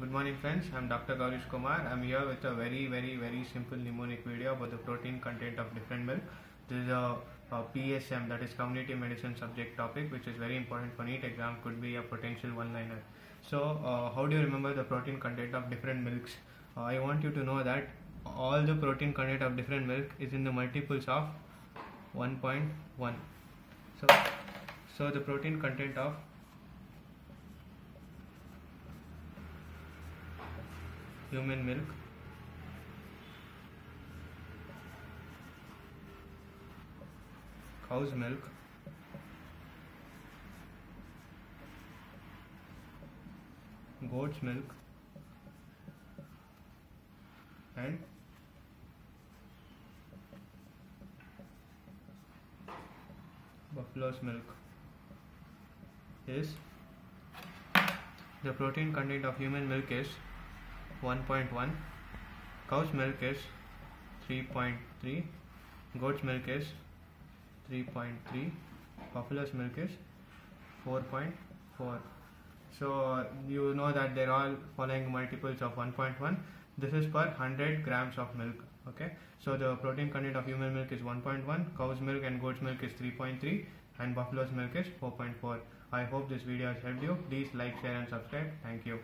Good morning friends, I'm Dr. Gowrish Kumar. I'm here with a very very very simple mnemonic video about the protein content of different milk. This is a, a PSM that is community medicine subject topic which is very important for NEET exam could be a potential one-liner. So uh, how do you remember the protein content of different milks? Uh, I want you to know that all the protein content of different milk is in the multiples of 1.1. So, so the protein content of human milk. Cow's milk. Goat's milk. And buffalo's milk is the protein content of human milk is 1.1 cow's milk is 3.3 goat's milk is 3.3 buffalo's milk is 4.4 so you know that they're all following multiples of 1.1 this is per 100 grams of milk okay? So the protein content of human milk is 1.1 cow's milk and goat's milk is 3.3 and buffalo's milk is 4.4 i hope this video has helped you. Please like share and subscribe. Thank you